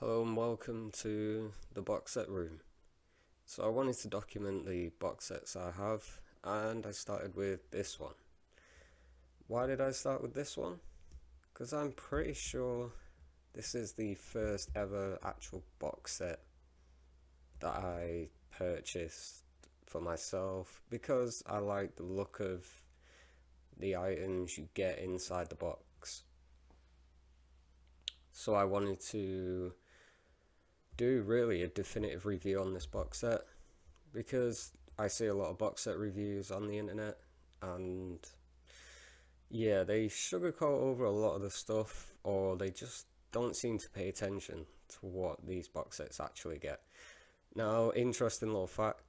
Hello and welcome to the box set room. So I wanted to document the box sets I have and I started with this one. Why did I start with this one? Because I'm pretty sure this is the first ever actual box set that I purchased for myself because I like the look of the items you get inside the box. So I wanted to do really a definitive review on this box set because I see a lot of box set reviews on the internet and yeah they sugarcoat over a lot of the stuff or they just don't seem to pay attention to what these box sets actually get. Now interesting little fact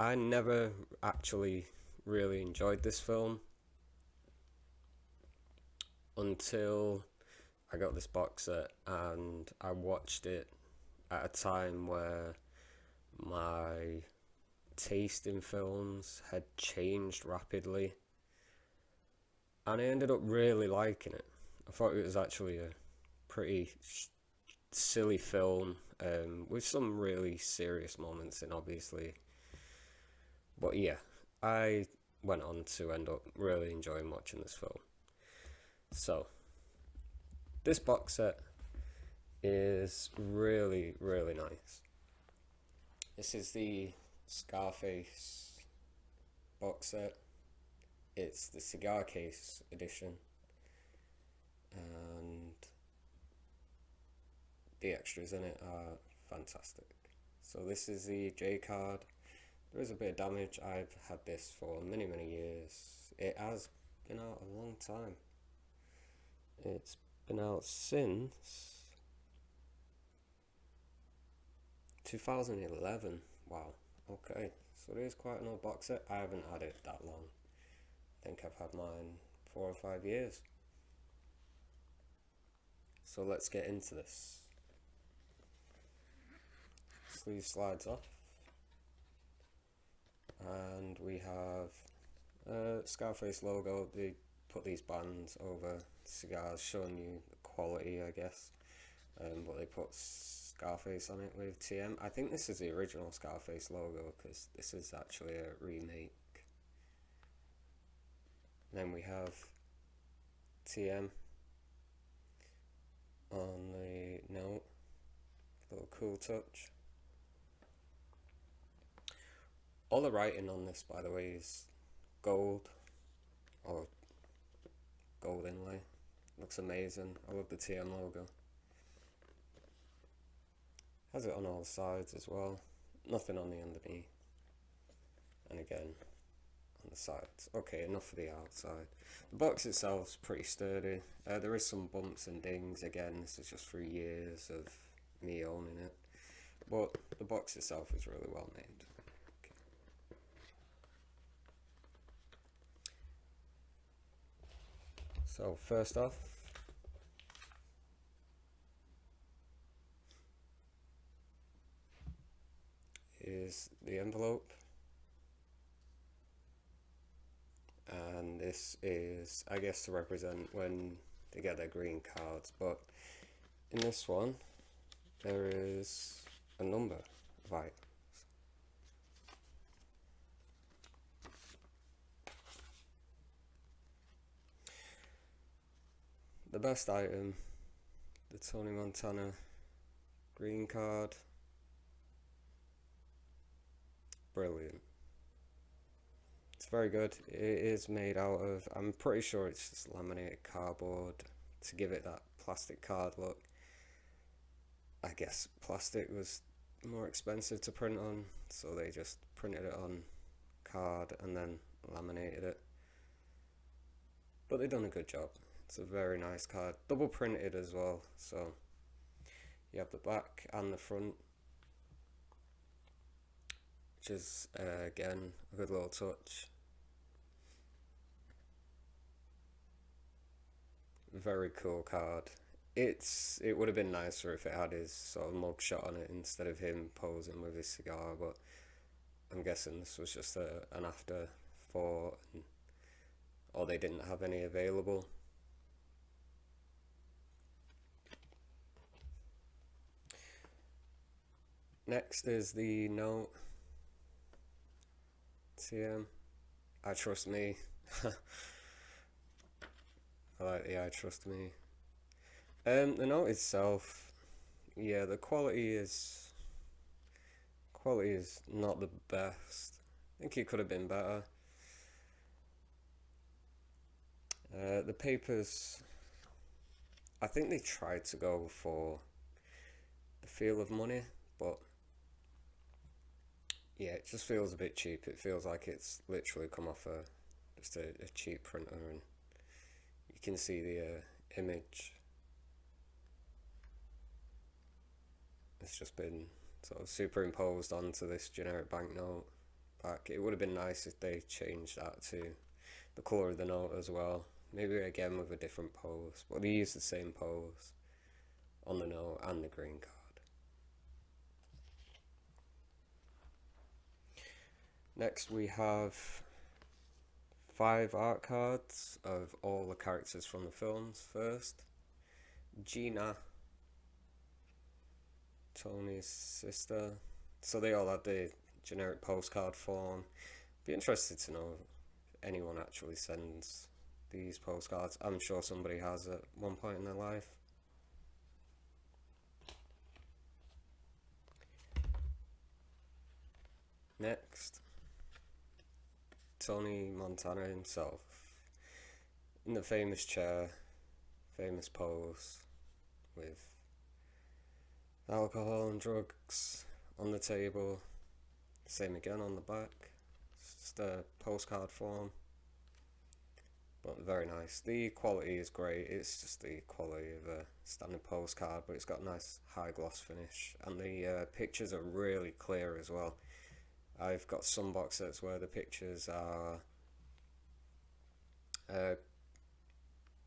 I never actually really enjoyed this film until I got this box set and I watched it at a time where my taste in films had changed rapidly and I ended up really liking it. I thought it was actually a pretty silly film um, with some really serious moments in obviously but yeah I went on to end up really enjoying watching this film so this box set is really, really nice. This is the Scarface box set. It's the cigar case edition. And the extras in it are fantastic. So this is the J card. There is a bit of damage. I've had this for many, many years. It has been out a long time. It's been out since 2011. Wow. Okay. So it is quite an old box set. I haven't had it that long. I think I've had mine four or five years. So let's get into this. Sleeve slides off. And we have a Scarface logo. They put these bands over cigars showing you the quality I guess um, but they put Scarface on it with TM I think this is the original Scarface logo because this is actually a remake. Then we have TM on the note little cool touch. All the writing on this by the way is gold or gold inlay. Looks amazing. I love the TM logo. Has it on all sides as well. Nothing on the underneath. And again, on the sides. Okay, enough for the outside. The box itself is pretty sturdy. Uh, there is some bumps and dings. Again, this is just through years of me owning it. But the box itself is really well made. So first off, is the envelope. And this is I guess to represent when they get their green cards but in this one there is a number right the best item, the Tony Montana green card. Brilliant. It's very good. It is made out of, I'm pretty sure it's just laminated cardboard to give it that plastic card look. I guess plastic was more expensive to print on, so they just printed it on card and then laminated it. But they've done a good job. It's a very nice card. Double printed as well. So you have the back and the front. Which is, uh, again, a good little touch. Very cool card. It's It would have been nicer if it had his sort of mugshot on it instead of him posing with his cigar, but I'm guessing this was just a, an after for, or they didn't have any available. Next is the note. TM. I trust me. I like the I trust me. Um, the note itself, yeah, the quality is quality is not the best. I think it could have been better. Uh, the papers, I think they tried to go for the feel of money, but yeah, it just feels a bit cheap. It feels like it's literally come off a just a, a cheap printer, and you can see the uh, image. It's just been sort of superimposed onto this generic banknote back. It would have been nice if they changed that to the colour of the note as well. Maybe again with a different pose, but they use the same pose on the note and the green card. Next we have five art cards of all the characters from the films first. Gina, Tony's sister. So they all had the generic postcard form. Be interested to know if anyone actually sends these postcards. I'm sure somebody has at one point in their life. Next. Tony Montana himself in the famous chair, famous pose with alcohol and drugs on the table. Same again on the back. It's just a postcard form. But very nice. The quality is great. It's just the quality of a standard postcard, but it's got a nice high gloss finish. And the uh, pictures are really clear as well. I've got some box sets where the pictures are uh,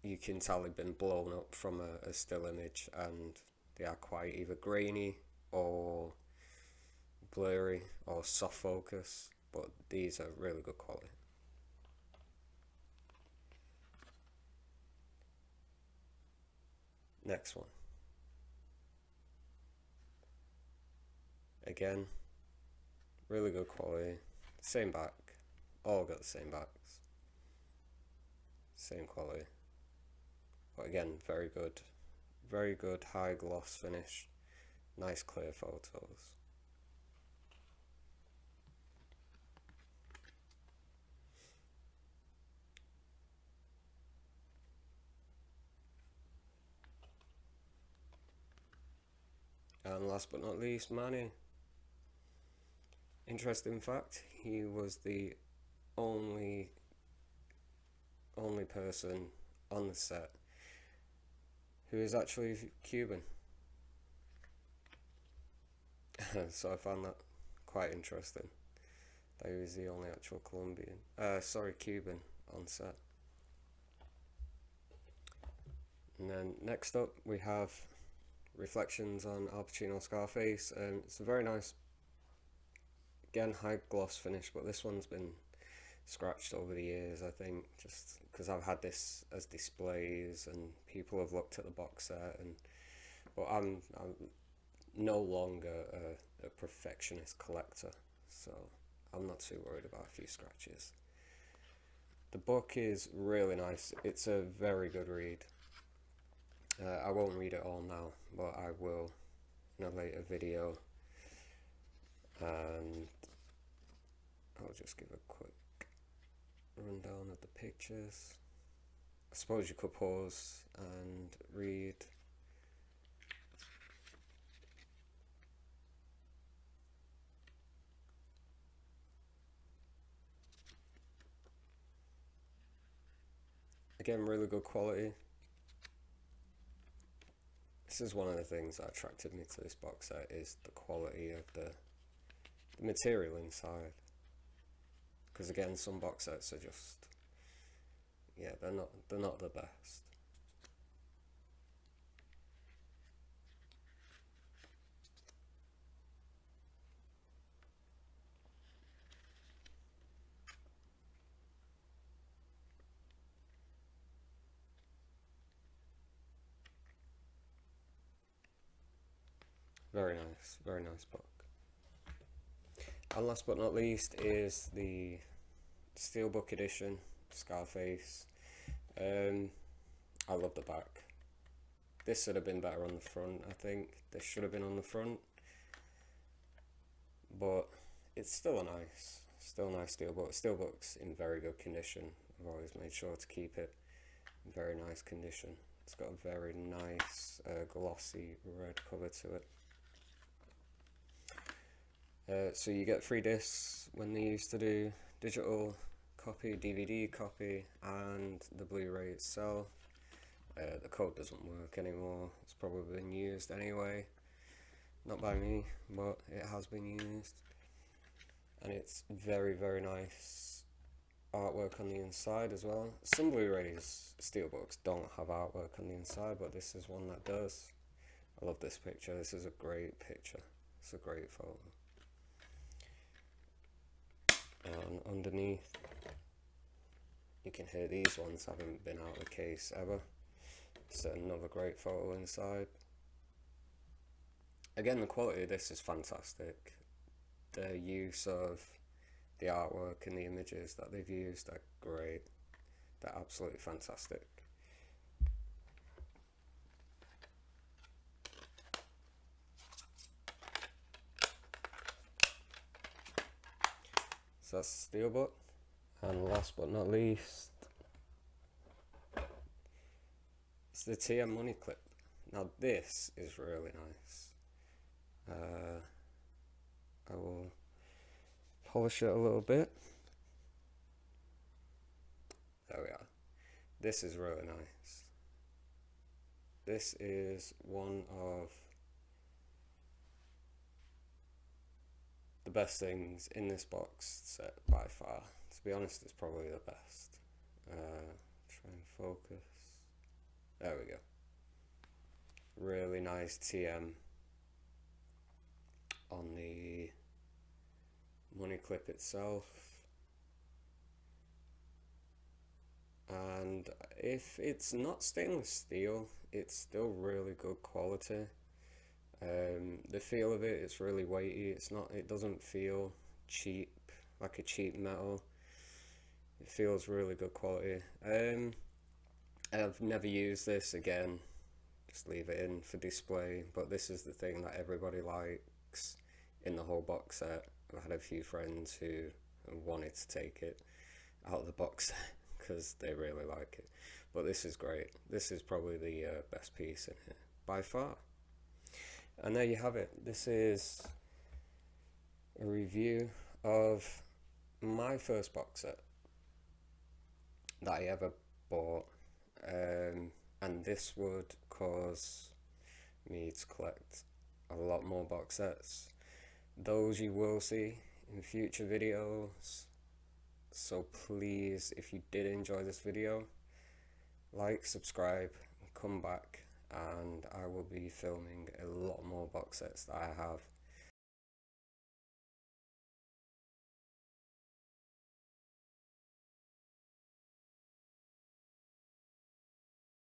you can tell they've been blown up from a, a still image and they are quite either grainy or blurry or soft focus but these are really good quality. Next one. Again, Really good quality. Same back. All got the same backs. Same quality. But again, very good. Very good high gloss finish. Nice clear photos. And last but not least, Manny. Interesting fact, he was the only only person on the set who is actually Cuban. so I found that quite interesting. That he was the only actual Colombian, uh, sorry, Cuban on set. And then next up we have reflections on Al Pacino Scarface, and it's a very nice again high gloss finish but this one's been scratched over the years I think just because I've had this as displays and people have looked at the box set and but I'm, I'm no longer a, a perfectionist collector so I'm not too worried about a few scratches. The book is really nice. It's a very good read. Uh, I won't read it all now but I will in a later video and I'll just give a quick rundown of the pictures. I suppose you could pause and read. Again, really good quality. This is one of the things that attracted me to this box set is the quality of the, the material inside because again some box sets are just yeah they're not they're not the best Very nice, very nice book. And last but not least is the Steelbook edition, Scarface. Um, I love the back. This should have been better on the front, I think. This should have been on the front. But it's still a nice, still nice steelbook. Steelbook's in very good condition. I've always made sure to keep it in very nice condition. It's got a very nice uh, glossy red cover to it. Uh, so you get free discs when they used to do digital copy, DVD copy, and the Blu-ray itself. Uh, the code doesn't work anymore. It's probably been used anyway. Not by me, but it has been used. And it's very, very nice artwork on the inside as well. Some Blu-rays, steelbooks don't have artwork on the inside, but this is one that does. I love this picture. This is a great picture. It's a great photo. Underneath, you can hear these ones haven't been out of the case ever. It's another great photo inside. Again, the quality of this is fantastic. The use of the artwork and the images that they've used are great. They're absolutely fantastic. So that's Steelbook. And last but not least, it's the TM Money Clip. Now this is really nice. Uh, I will polish it a little bit. There we are. This is really nice. This is one of the best things in this box set by far. To be honest, it's probably the best. Uh, try and focus. There we go. Really nice TM on the money clip itself. And if it's not stainless steel, it's still really good quality. Um, the feel of it, it's really weighty. It's not. It doesn't feel cheap like a cheap metal. It feels really good quality. Um, I've never used this again. Just leave it in for display. But this is the thing that everybody likes in the whole box set. I've had a few friends who wanted to take it out of the box because they really like it. But this is great. This is probably the uh, best piece in here by far. And there you have it. This is a review of my first box set that I ever bought. Um, and this would cause me to collect a lot more box sets. Those you will see in future videos. So please, if you did enjoy this video, like, subscribe, and come back and I will be filming a lot more box sets that I have